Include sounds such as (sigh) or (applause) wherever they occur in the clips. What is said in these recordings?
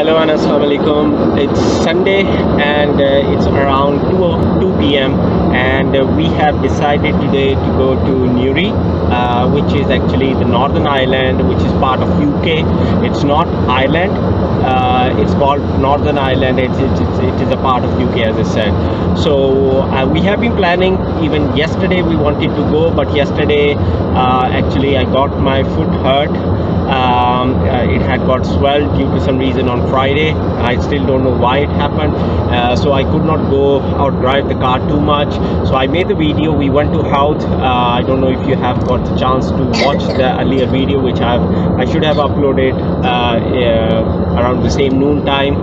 hello and assalamu alaikum. It's sunday and uh, it's around 2, 2 p.m and uh, we have decided today to go to newry uh, which is actually the northern island which is part of uk it's not ireland uh, it's called northern ireland it's, it's, it's, it is a part of uk as i said. So uh, we have been planning. Even yesterday we wanted to go but yesterday uh, actually i got my foot hurt um, uh, it had got swelled due to some reason on Friday. I still don't know why it happened. Uh, so I could not go out drive the car too much. So I made the video. We went to Howth. Uh, I don't know if you have got the chance to watch the earlier video, which I've I should have uploaded uh, around the same noon time.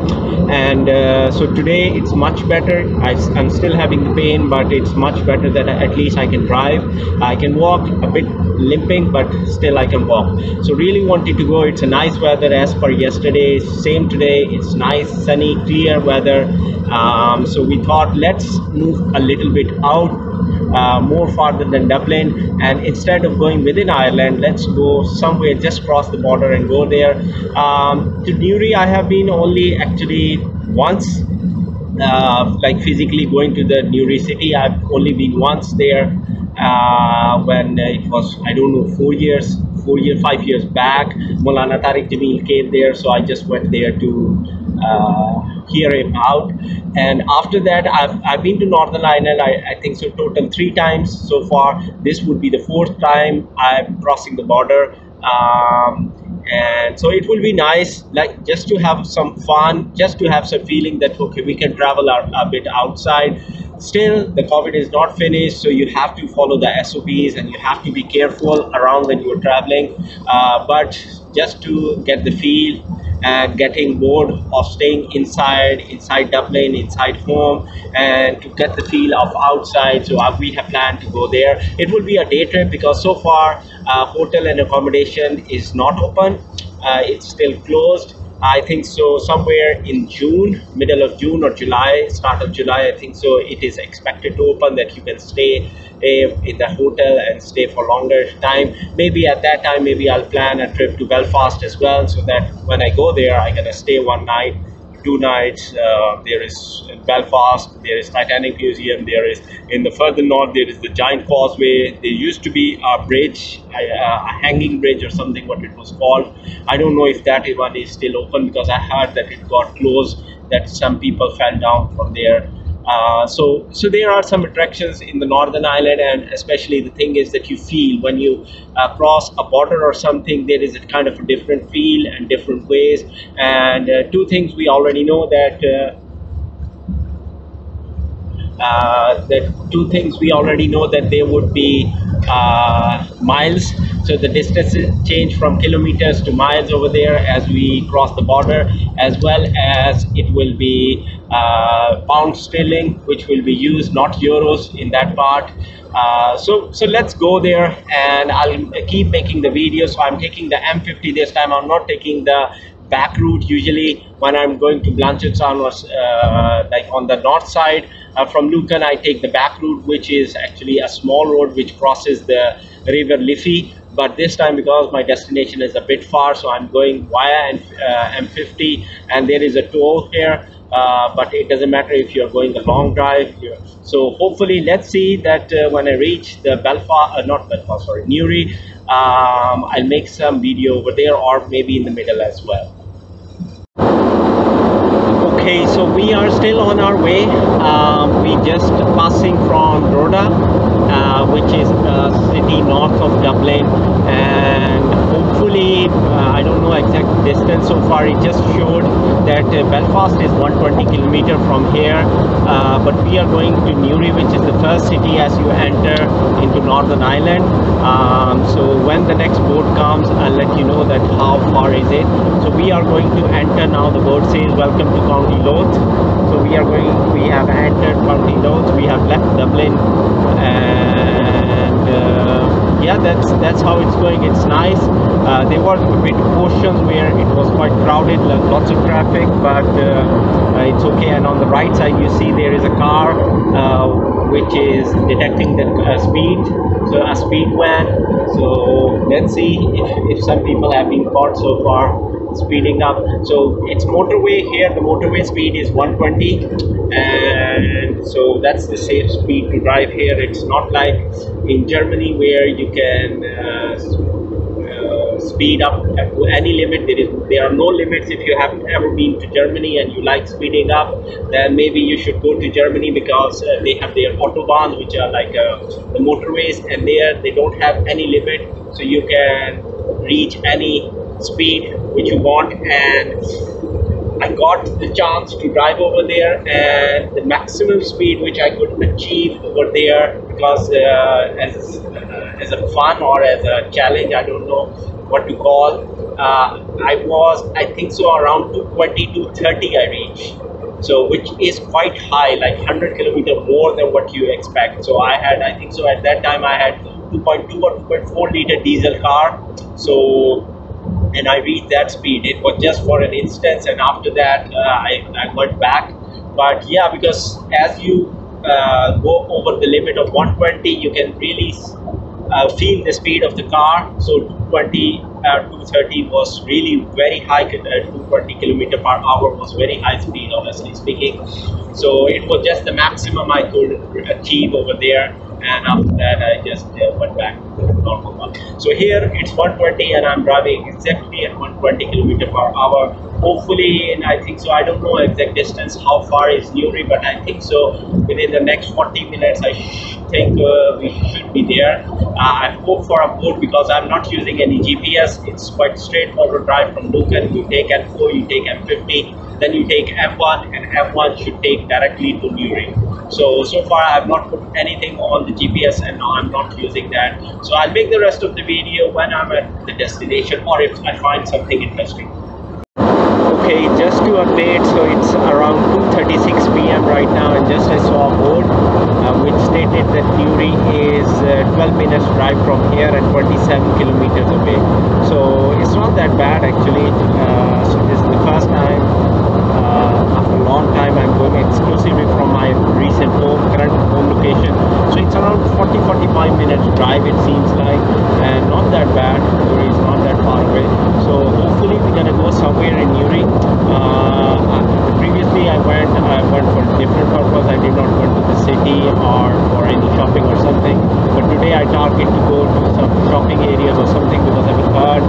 And uh, so today it's much better. I, I'm still having the pain, but it's much better that at least I can drive. I can walk a bit limping, but still I can walk. So really wanted to go. It's a nice weather as per yesterday. Same today. It's nice, sunny, clear weather. Um, so we thought let's move a little bit out uh, more farther than Dublin. And instead of going within Ireland let's go somewhere just cross the border and go there. Um, to Newry I have been only actually once uh, like physically going to the Newry city. I've only been once there uh, when it was I don't know four years four year five years back. Molana Tariq Jamil came there so I just went there to uh, hear him out. And after that I've, I've been to Northern Ireland I, I think so total three times so far. This would be the fourth time I'm crossing the border. Um, and so it will be nice like just to have some fun just to have some feeling that okay we can travel a, a bit outside. Still the covid is not finished so you have to follow the sops and you have to be careful around when you're traveling. Uh, but just to get the feel and getting bored of staying inside inside dublin inside home and to get the feel of outside. So uh, we have planned to go there. It will be a day trip because so far uh, hotel and accommodation is not open. Uh, it's still closed I think so somewhere in June, middle of June or July, start of July, I think so it is expected to open that you can stay eh, in the hotel and stay for longer time. Maybe at that time, maybe I'll plan a trip to Belfast as well so that when I go there, I gonna stay one night two nights. Uh, there is in Belfast, there is Titanic Museum, there is in the further north, there is the Giant Causeway. There used to be a bridge, a, a, hanging bridge or something, what it was called. I don't know if that one is still open because I heard that it got closed, that some people fell down from there. Uh, so, so there are some attractions in the Northern Ireland, and especially the thing is that you feel when you uh, cross a border or something, there is a kind of a different feel and different ways. And uh, two things we already know that. Uh, uh, that two things we already know that there would be miles. So the distance change from kilometers to miles over there as we cross the border as well as it will be uh, pound sterling which will be used not euros in that part. Uh, so so let's go there and I'll keep making the video. So I'm taking the M50 this time. I'm not taking the back route. Usually when I'm going to Blanchardstown was uh, like on the north side uh, from Lucan I take the back route which is actually a small road which crosses the river Liffey. But this time because my destination is a bit far so I'm going via M50 uh, and there is a toll here. Uh, but it doesn't matter if you're going a long drive. So hopefully let's see that uh, when I reach the Belfast uh, not Belfast sorry Newry um, I'll make some video over there or maybe in the middle as well okay so we are still on our way. Um, we just passing from Drogheda uh, which is a city north of Dublin hopefully uh, I don't know exact distance so far it just showed that uh, Belfast is 120 kilometer from here uh, but we are going to Newry which is the first city as you enter into Northern Ireland. Um, so when the next boat comes I'll let you know that how far is it. So we are going to enter now the boat says welcome to County Louth. So we are going we have entered County Louth. We have left Dublin and uh, yeah that's that's how it's going. It's nice uh, there were a bit portions where it was quite crowded lots of traffic but uh, it's okay. And on the right side you see there is a car uh, which is detecting the uh, speed so a speed van. So let's see if, if some people have been caught so far speeding up. So it's motorway here. The motorway speed is 120 and so that's the safe speed to drive here. It's not like in Germany where you can uh, speed up to any limit. There is there are no limits. If you have ever been to Germany and you like speeding up, then maybe you should go to Germany because uh, they have their autobahns, which are like uh, the motorways, and there they don't have any limit, so you can reach any speed which you want and I got the chance to drive over there and the maximum speed which I could achieve over there because uh, as, uh, as a fun or as a challenge I don't know what to call uh, I was I think so around 220 to 30 I reached. So which is quite high like 100 kilometer more than what you expect. So I had I think so at that time I had 2.2 or 2.4 liter diesel car. So and I reached that speed. It was just for an instance, and after that, uh, I, I went back. But yeah, because as you uh, go over the limit of 120, you can really uh, feel the speed of the car. So 220, uh, 230 was really very high. Uh, 220 kilometer per hour was very high speed, honestly speaking. So it was just the maximum I could achieve over there and after that I just uh, went back to normal one. So here it's 120 and I'm driving exactly at 120 kilometer per hour. Hopefully, and I think so. I don't know exact distance how far is Newry, but I think so. Within the next 40 minutes, I think uh, we should be there. Uh, I hope for a boat because I'm not using any GPS. It's quite straightforward drive from Lucan. You take M4, you take M50, then you take M1, and M1 should take directly to Newry so so far i have not put anything on the gps and now i'm not using that. So i'll make the rest of the video when i'm at the destination or if i find something interesting. Okay just to update so it's around 2:36 p.m right now and just i saw a board uh, which stated that Newry is uh, 12 minutes drive from here and 27 kilometers away. So it's not that bad actually. Uh, so this is the first time after a long time I'm going exclusively from my recent home, current home location. So it's around 40-45 minutes drive it seems like and not that bad. Newry not that. So hopefully we're gonna go somewhere in Newry. Uh, previously I went I went for different purpose. I did not go to the city or for any shopping or something. But today I target to go to some shopping areas or something because I've heard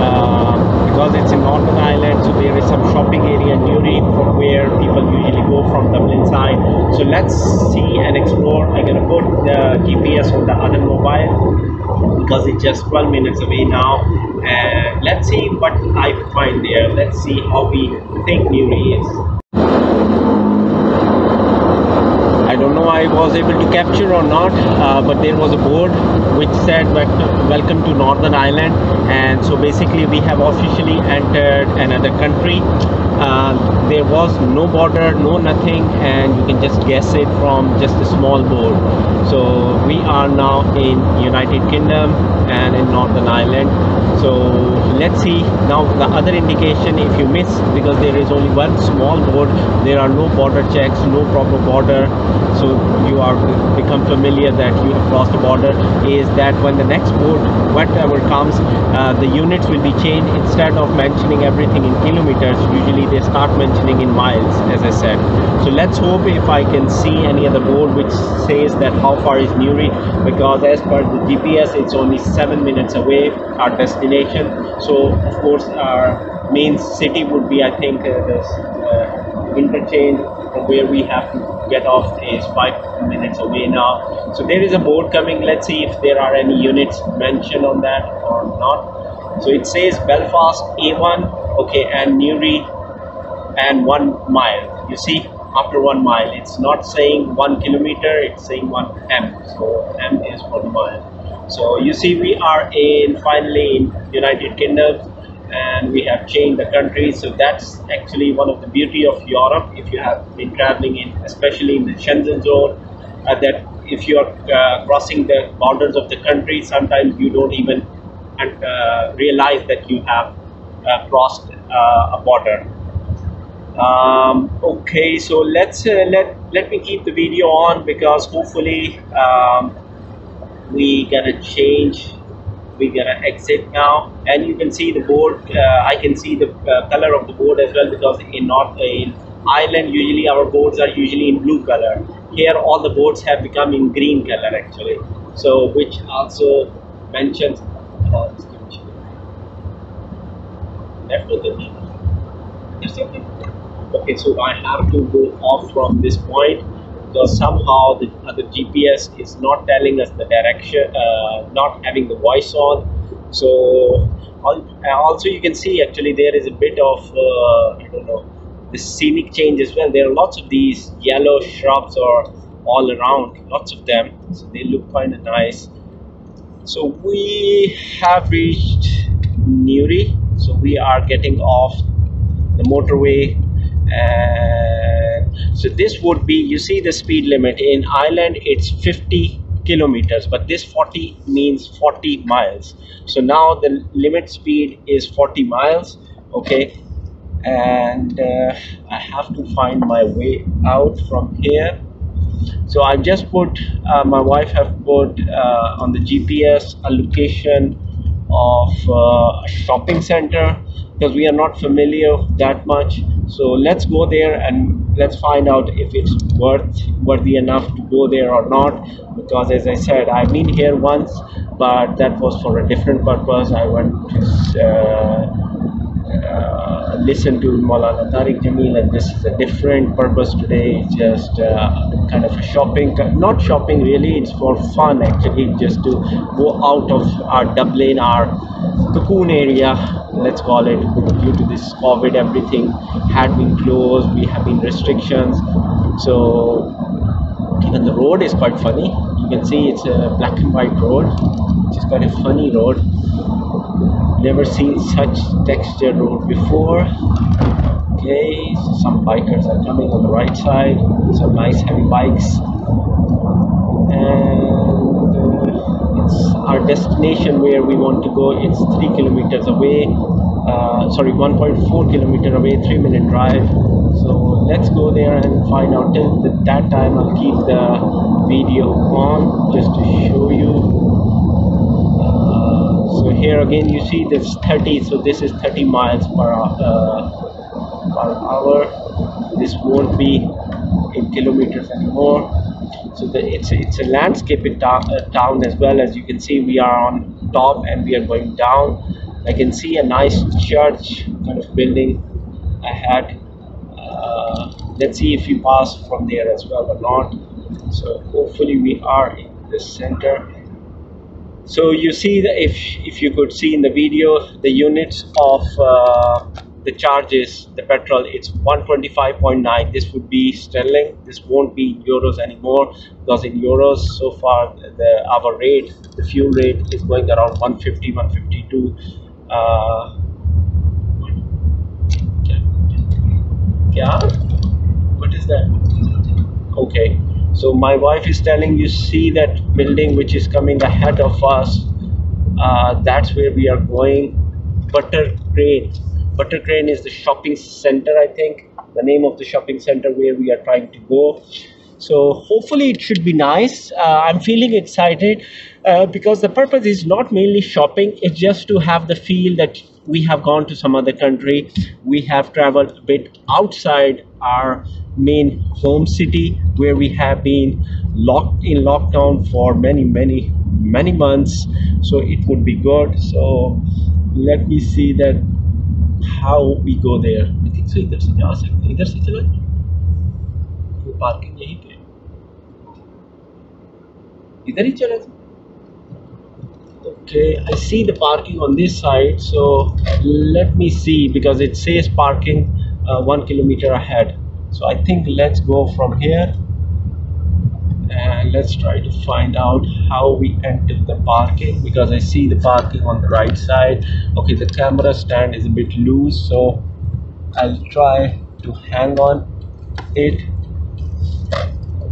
uh, because it's in Northern Ireland so there is some shopping area in Newry from where people usually go from Dublin side. So let's see and explore. I'm gonna put the GPS on the other mobile because it's just 12 minutes away now and let's see what I find there. Let's see how we think Newry is. I don't know I was able to capture or not uh, but there was a board which said welcome to Northern Ireland. And so basically we have officially entered another country. Uh, there was no border no nothing and you can just guess it from just a small board. So we are now in United Kingdom and in Northern Ireland. So let's see. Now the other indication if you miss because there is only one small board there are no border checks no proper border. So you are become familiar that you have crossed the border is that when the next board whatever comes uh, the units will be changed. Instead of mentioning everything in kilometers usually they start mentioning in miles as I said. So let's hope if I can see any other board which says that how far is Newry because as per the GPS it's only seven minutes away our destination. So of course our main city would be I think uh, this uh, interchange from where we have to get off is five minutes away now. So there is a board coming. Let's see if there are any units mentioned on that or not. So it says Belfast A1 okay and Newry and one mile. You see after one mile it's not saying one kilometer it's saying one m. So m is one mile. So you see we are in finally in united kingdom and we have changed the country. So that's actually one of the beauty of europe. If you have been traveling in especially in the Schengen zone uh, that if you are uh, crossing the borders of the country sometimes you don't even uh, realize that you have uh, crossed uh, a border. Um, okay so let's uh, let let me keep the video on because hopefully um, we gonna change we're gonna exit now. And you can see the board uh, i can see the uh, color of the board as well because in north in ireland usually our boards are usually in blue color. Here all the boards have become in green color actually. So which also mentions that was the okay so i have to go off from this point because somehow the, uh, the GPS is not telling us the direction, uh, not having the voice on. So also you can see actually there is a bit of uh, I don't know the scenic change as well. There are lots of these yellow shrubs or all around, lots of them. So they look kind of nice. So we have reached Newry. So we are getting off the motorway and so this would be you see the speed limit. In Ireland it's 50 kilometers but this 40 means 40 miles. So now the limit speed is 40 miles okay? And uh, I have to find my way out from here. So I've just put uh, my wife have put uh, on the GPS a location of uh, a shopping center because we are not familiar that much so let's go there and let's find out if it's worth worthy enough to go there or not. Because as i said i've been here once but that was for a different purpose. I went to uh, uh, listen to Maulana Tariq Jamil and this is a different purpose today it's just uh, kind of a shopping not shopping really it's for fun actually just to go out of our Dublin our cocoon area let's call it due to this COVID everything had been closed we have been restrictions. So even the road is quite funny. You can see it's a black and white road which is quite a funny road never seen such textured road before. Okay so some bikers are coming on the right side some nice heavy bikes. And uh, it's our destination where we want to go. It's three kilometers away uh, sorry 1.4 kilometer away three minute drive. So let's go there and find out. Till that time I'll keep the video on just to show you so here again you see this 30 so this is 30 miles per, uh, per hour. This won't be in kilometers anymore. So the, it's a, it's a landscaping town, uh, town as well. As you can see we are on top and we are going down. I can see a nice church kind of building ahead. Uh, let's see if we pass from there as well or not. So hopefully we are in the center so you see that if if you could see in the video the units of uh, the charges the petrol it's 125.9 this would be sterling. This won't be euros anymore because in euros so far the our rate the fuel rate is going around 150 152 uh, yeah. What is that? Okay so my wife is telling you see that building which is coming ahead of us uh, that's where we are going. Butter crane. Buttercrane is the shopping center i think. The name of the shopping center where we are trying to go. So hopefully it should be nice. Uh, i'm feeling excited uh, because the purpose is not mainly shopping. It's just to have the feel that we have gone to some other country. We have traveled a bit outside our main home city where we have been locked in lockdown for many many many months. So it would be good. So let me see that how we go there. I think so idhar se parking okay I see the parking on this side so let me see because it says parking uh, one kilometer ahead. So I think let's go from here and let's try to find out how we enter the parking because I see the parking on the right side. Okay the camera stand is a bit loose so I'll try to hang on it.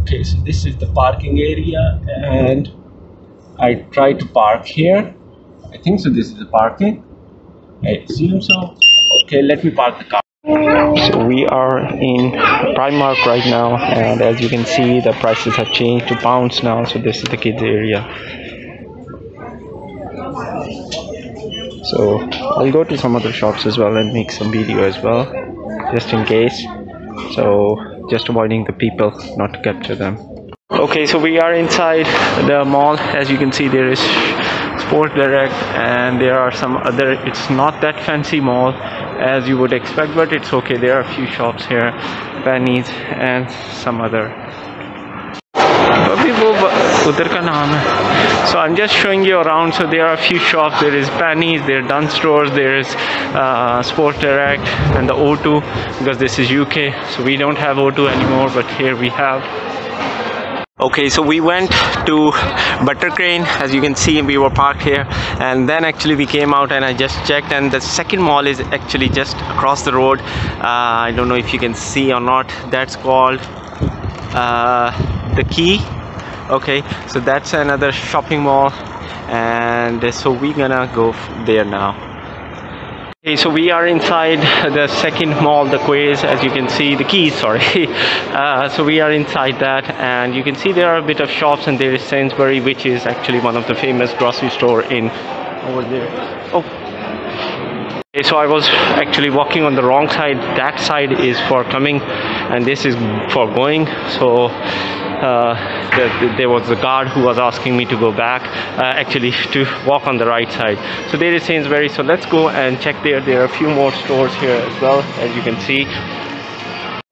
Okay so this is the parking area and I try to park here. I think so this is the parking. I assume so. Okay let me park the car. So we are in Primark right now and as you can see the prices have changed to pounds now so this is the kids area. So I'll go to some other shops as well and make some video as well just in case. So just avoiding the people not to capture them okay so we are inside the mall. As you can see there is sport direct and there are some other it's not that fancy mall as you would expect but it's okay. There are a few shops here Panies, and some other. So i'm just showing you around. So there are a few shops. There is Panies, there are Dunnes Stores there is uh, sport direct and the o2 because this is uk so we don't have o2 anymore but here we have okay so we went to Buttercrane as you can see we were parked here. And then actually we came out and I just checked and the second mall is actually just across the road. Uh, I don't know if you can see or not. That's called uh, the key. Okay so that's another shopping mall. And so we're gonna go there now Okay, so we are inside the second mall, the Quays, as you can see, the Quays, sorry. (laughs) Uh, so we are inside that, and you can see there are a bit of shops, and there is Sainsbury, which is actually one of the famous grocery store in over there. Oh. Okay, so I was actually walking on the wrong side. That side is for coming, and this is for going. So uh, the, there was a guard who was asking me to go back uh, actually to walk on the right side. So there is Sainsbury so let's go and check there. There are a few more stores here as well as you can see.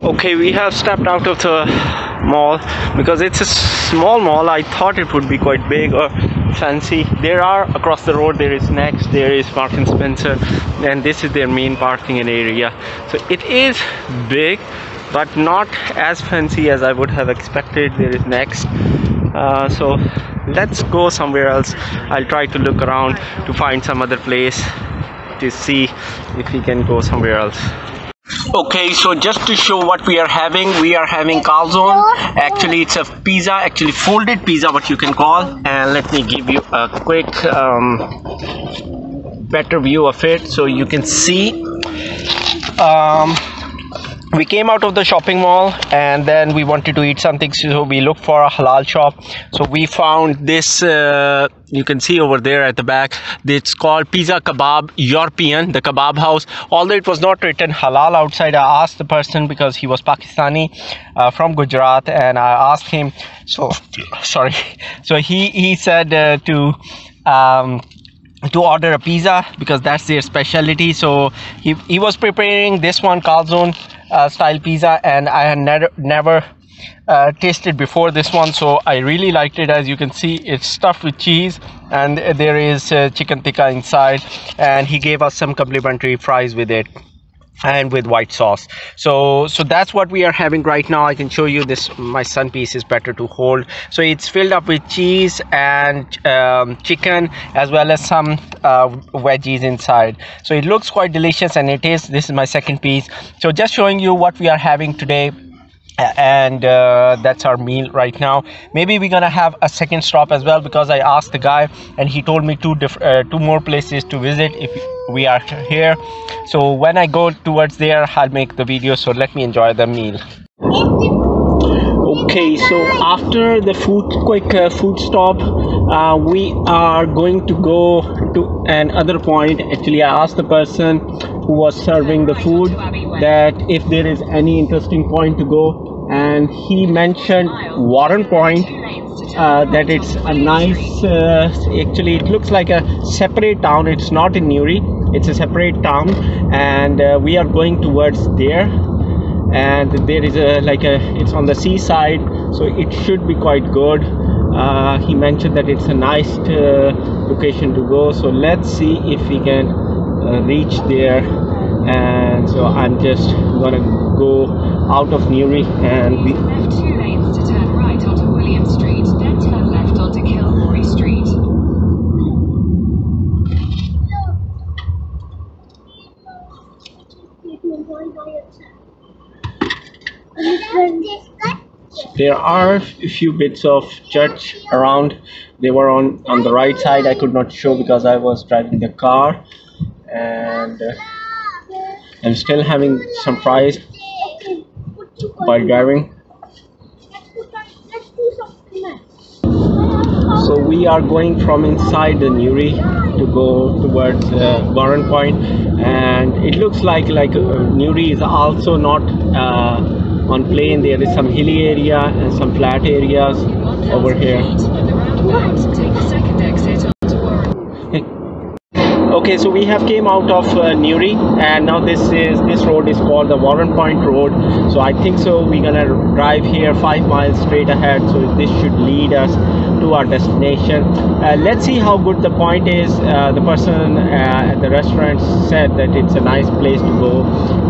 Okay we have stepped out of the mall. Because it's a small mall I thought it would be quite big or fancy. There are across the road there is next there is Marks and Spencer and this is their main parking area. So it is big but not as fancy as I would have expected. There is next. Uh, so let's go somewhere else. I'll try to look around to find some other place to see if we can go somewhere else. Okay so just to show what we are having we are having calzone. Actually it's a pizza actually folded pizza what you can call. And let me give you a quick um, better view of it so you can see. Um, we came out of the shopping mall and then we wanted to eat something so we looked for a halal shop. So we found this uh, you can see over there at the back it's called pizza kebab european the kebab house. Although it was not written halal outside i asked the person because he was pakistani uh, from gujarat and i asked him so sorry. (laughs) So he he said uh, to um, to order a pizza because that's their specialty. So he, he was preparing this one calzone style pizza and i had never never uh, tasted before this one so i really liked it. As you can see it's stuffed with cheese and there is uh, chicken tikka inside and he gave us some complimentary fries with it and with white sauce. So so that's what we are having right now. I can show you this my sun piece is better to hold. So it's filled up with cheese and um, chicken as well as some uh, veggies inside. So it looks quite delicious and it is this is my second piece. So just showing you what we are having today and uh, that's our meal right now. Maybe we're gonna have a second stop as well because i asked the guy and he told me two diff- uh, two more places to visit if we are here. So when i go towards there i'll make the video. So let me enjoy the meal. Okay so after the food quick uh, food stop uh, we are going to go to another point. Actually i asked the person who was serving the food that if there is any interesting point to go and he mentioned Warrenpoint uh, that it's a nice uh, actually it looks like a separate town. It's not in newry. It's a separate town. And uh, we are going towards there. And there is a like a it's on the seaside so it should be quite good. Uh, he mentioned that it's a nice uh, location to go. So let's see if we can uh, reach there. And so i'm just gonna go out of newry and we Left two lanes to turn right onto William Street, then turn left onto Street. there are a few bits of church around. They were on on the right side. I could not show because i was driving the car. And uh, i'm still having some fries while driving So we are going from inside the Newry to go towards uh, Warrenpoint, and it looks like like uh, Newry is also not uh, on plain. There is some hilly area and some flat areas over here. At the roundabout, take the second exit onto Warren. Okay, so we have came out of uh, Newry, and now this is this road is called the Warrenpoint Road. So I think so we're gonna drive here five miles straight ahead. So this should lead us to our destination. Uh, let's see how good the point is. Uh, the person uh, at the restaurant said that it's a nice place to go,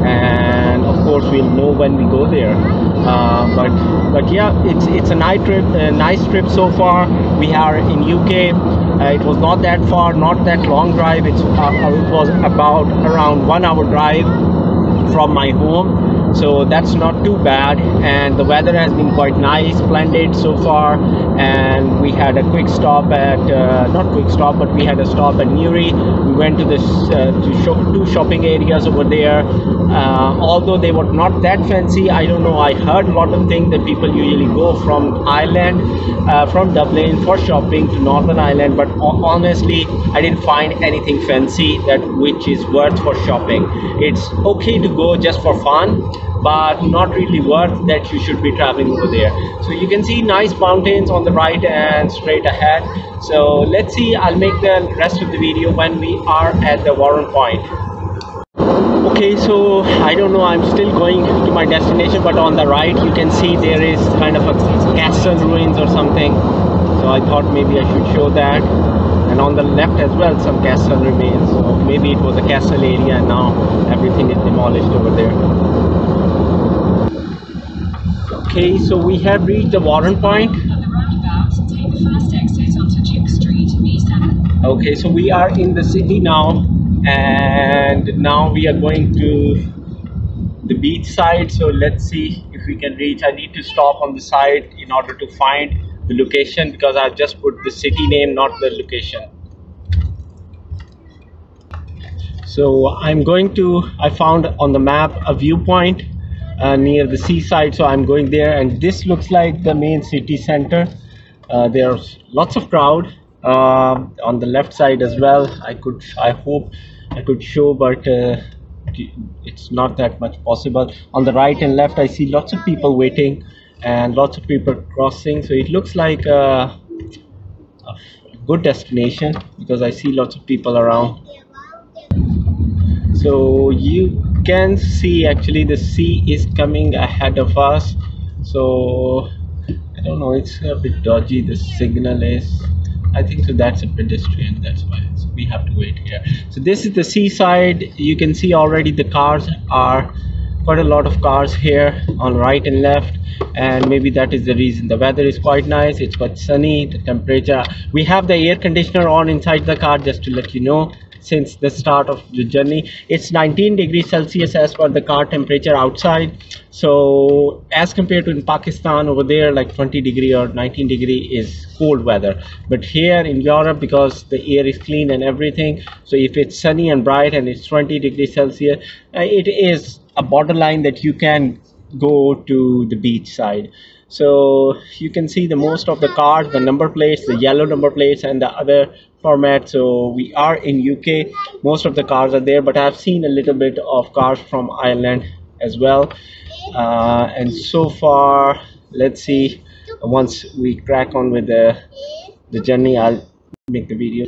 and of course we'll know when we go there. Uh, but but yeah, it's it's a nice trip, a nice trip so far. We are in UK. Uh, it was not that far, not that long drive. It's it was about around one hour drive from my home, so that's not too bad. And the weather has been quite nice, splendid so far. And we had a quick stop at uh, not quick stop, but we had a stop at Newry. We went to this uh, to shop, two shopping areas over there. Uh, although they were not that fancy, I don't know. I heard a lot of things that people usually go from Ireland, uh, from Dublin for shopping to Northern Ireland. But honestly, I didn't find anything fancy that which is worth for shopping. It's okay to go just for fun, but not really worth that you should be traveling over there. So you can see nice mountains on the right and straight ahead. So let's see. I'll make the rest of the video when we are at the Warrenpoint. Okay, so I don't know, I'm still going to my destination, but on the right you can see there is kind of a castle ruins or something. So I thought maybe I should show that. And on the left as well, some castle remains. So maybe it was a castle area and now everything is demolished over there. Okay, so we have reached the Warrenpoint. Okay, so we are in the city now, and now we are going to the beach side. So let's see if we can reach. I need to stop on the side in order to find the location because I've just put the city name, not the location. So I'm going to. I found on the map a viewpoint uh, near the seaside, so I'm going there, and this looks like the main city center. Uh, there's lots of crowd um on the left side as well. I could, I hope, I could show, but uh, it's not that much possible. On the right and left, I see lots of people waiting and lots of people crossing. So it looks like a, a good destination because I see lots of people around. So you can see actually the sea is coming ahead of us. So I don't know, it's a bit dodgy. The signal is. I think so. That's a pedestrian. That's why. So we have to wait here. So this is the seaside. You can see already the cars are quite a lot of cars here on right and left and maybe that is the reason the weather is quite nice it's quite sunny the temperature we have the air conditioner on inside the car just to let you know since the start of the journey. It's 19 degrees celsius as per the car temperature outside. So as compared to in pakistan over there like 20 degree or 19 degree is cold weather. But here in europe because the air is clean and everything so if it's sunny and bright and it's 20 degrees celsius uh, it is a borderline that you can go to the beach side so you can see the most of the cars the number plates the yellow number plates and the other format. So we are in uk most of the cars are there but i've seen a little bit of cars from ireland as well. Uh, and so far let's see. Once we crack on with the the journey i'll make the video.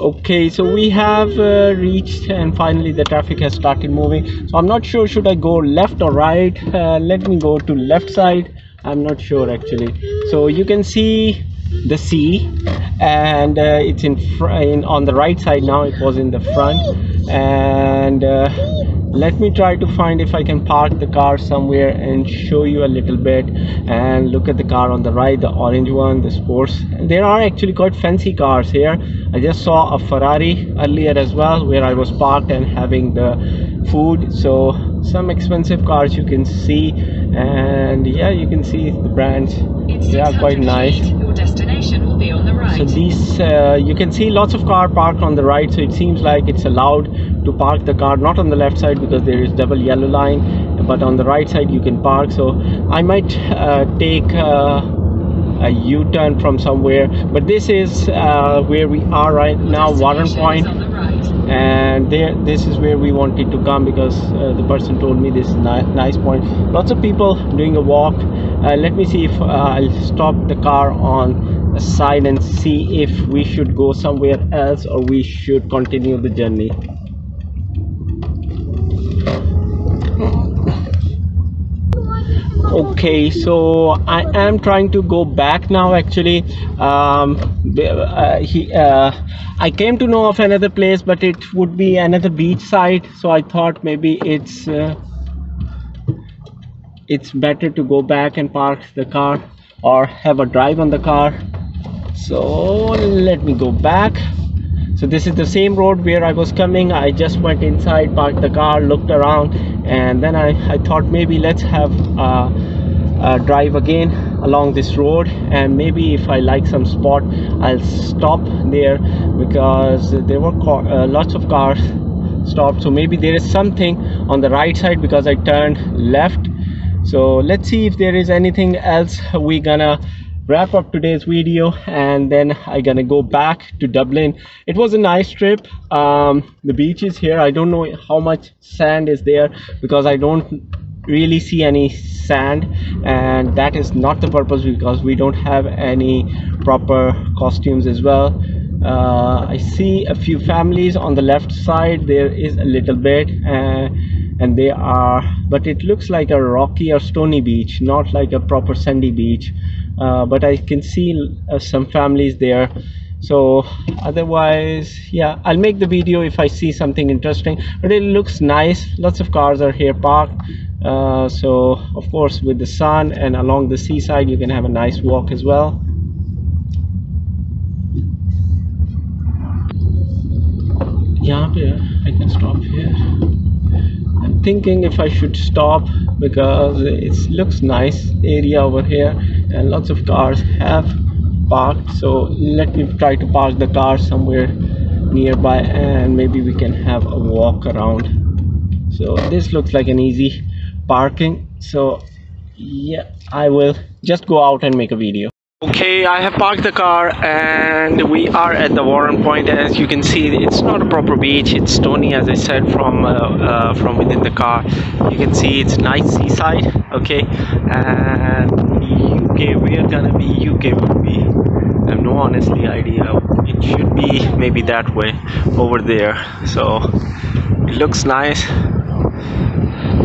Okay so we have uh, reached and finally the traffic has started moving. So i'm not sure should i go left or right. Uh, let me go to left side i'm not sure actually. So you can see the sea and uh, it's in, in on the right side now it was in the front. And uh, let me try to find if I can park the car somewhere and show you a little bit. And look at the car on the right the orange one the sports. There are actually quite fancy cars here. I just saw a Ferrari earlier as well where I was parked and having the food. So some expensive cars you can see and yeah you can see the brands they are quite nice your destination will be on the right. so these uh, you can see lots of car parked on the right so it seems like it's allowed to park the car not on the left side because there is double yellow line but on the right side you can park so i might uh, take uh, a u-turn from somewhere but this is uh, where we are right now Warrenpoint on the right. And there this is where we wanted to come because uh, the person told me this is ni- nice point. Lots of people doing a walk. Uh, let me see if uh, I'll stop the car on a side and see if we should go somewhere else or we should continue the journey okay so i am trying to go back now actually. Um uh, he uh, i came to know of another place but it would be another beach side so i thought maybe it's uh, it's better to go back and park the car or have a drive on the car. So let me go back so this is the same road where I was coming. I just went inside parked the car looked around and then I, I thought maybe let's have uh, a drive again along this road and maybe if I like some spot I'll stop there because there were uh, lots of cars stopped. So maybe there is something on the right side because I turned left. So let's see if there is anything else we gonna wrap up today's video and then I'm gonna go back to dublin. It was a nice trip. Um the beaches here i don't know how much sand is there because i don't really see any sand and that is not the purpose because we don't have any proper costumes as well. Uh, I see a few families on the left side. There is a little bit uh, and they are but it looks like a rocky or stony beach not like a proper sandy beach uh, but I can see uh, some families there. So otherwise yeah i'll make the video if i see something interesting. But it looks nice. Lots of cars are here parked. Uh, so of course with the sun and along the seaside you can have a nice walk as well. Yeah i can stop here thinking if I should stop because it looks nice area over here and lots of cars have parked. So let me try to park the car somewhere nearby and maybe we can have a walk around. So this looks like an easy parking. So yeah I will just go out and make a video Okay, I have parked the car and we are at the Warrenpoint. As you can see, it's not a proper beach. It's stony, as I said, from uh, uh, from within the car. You can see it's nice seaside. Okay, and UK, we're gonna be UK would be. I have no honestly idea. It should be maybe that way over there. So it looks nice.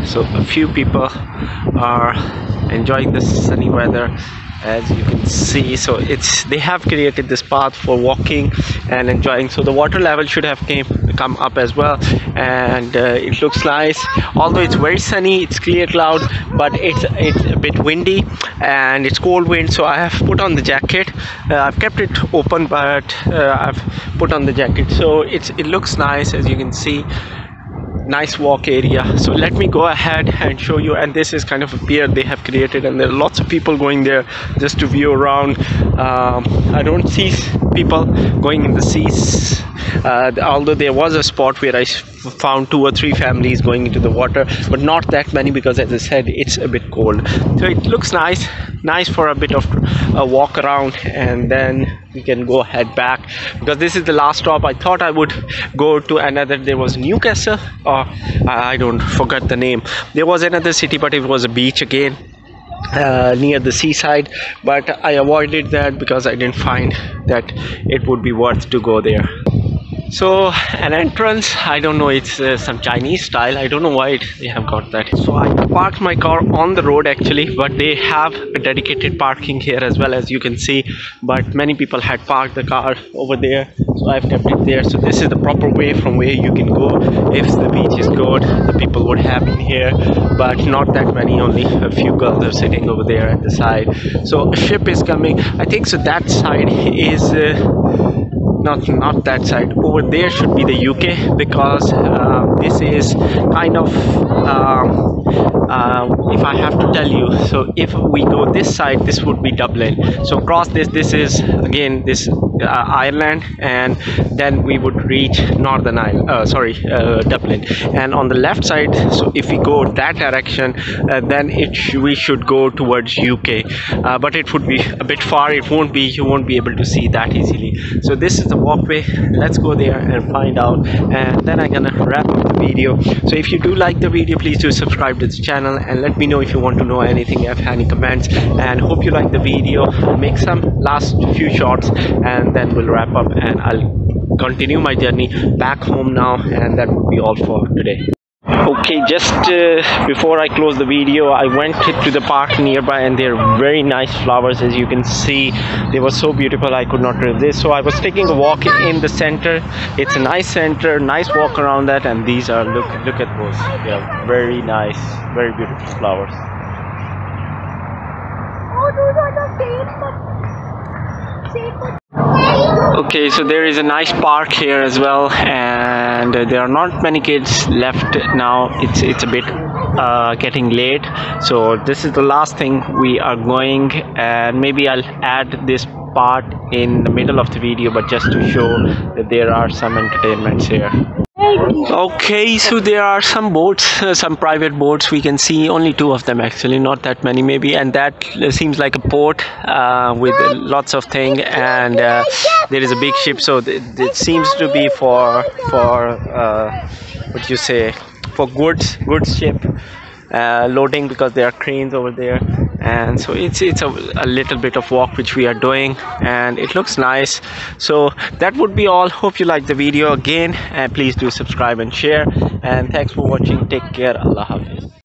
So a few people are enjoying the sunny weather as you can see. So it's they have created this path for walking and enjoying. So the water level should have came come up as well. And uh, it looks nice. Although it's very sunny it's clear cloud but it's it's a bit windy and it's cold wind. So i have put on the jacket. Uh, i've kept it open but uh, i've put on the jacket. So it's it looks nice as you can see nice walk area. So let me go ahead and show you. And this is kind of a pier they have created. And there are lots of people going there just to view around. Um, i don't see people going in the seas uh, although there was a spot where I found two or three families going into the water but not that many because as i said it's a bit cold. So it looks nice nice for a bit of a walk around and then we can go head back. Because this is the last stop i thought i would go to another there was newcastle or i don't forget the name. There was another city but it was a beach again uh, near the seaside but i avoided that because i didn't find that it would be worth to go there so an entrance i don't know it's uh, some chinese style. I don't know why it, they have got that. So i parked my car on the road actually but they have a dedicated parking here as well as you can see. But many people had parked the car over there so i've kept it there. So this is the proper way from where you can go. If the beach is good the people would have been here but not that many only a few girls are sitting over there at the side. So a ship is coming. I think so that side is uh, not not that side. Over there should be the UK because uh, this is kind of um, uh, if I have to tell you. So if we go this side this would be Dublin. So across this this is again this uh, Ireland and then we would reach Northern Ireland uh, sorry uh, Dublin. And on the left side so if we go that direction uh, then it sh- we should go towards UK but it would be a bit far. It won't be you won't be able to see that easily. So this is the walkway. Let's go there and find out. And then I'm gonna wrap up the video. So if you do like the video please do subscribe to the channel and let me know if you want to know anything if any comments. And hope you like the video. I'll make some last few shots and then we'll wrap up and I'll continue my journey back home now and that would be all for today okay just uh, before i close the video i went to the park nearby and there are very nice flowers as you can see. They were so beautiful i could not resist so i was taking a walk in the center. It's a nice center nice walk around that and these are look look at those. They are very nice very beautiful flowers. Oh, those are the same, but same. Okay so there is a nice park here as well and there are not many kids left now. It's it's a bit uh, getting late. So this is the last thing we are going and maybe i'll add this part in the middle of the video but just to show that there are some entertainments here okay so there are some boats uh, some private boats. We can see only two of them actually not that many maybe. And that uh, seems like a port uh, with lots of thing. And uh, there is a big ship so it seems to be for for uh, what you say? For goods goods ship uh, loading because there are cranes over there and so it's it's a, a little bit of walk which we are doing and it looks nice. So that would be all. Hope you like the video again and please do subscribe and share. And thanks for watching. Take care. Allah hafiz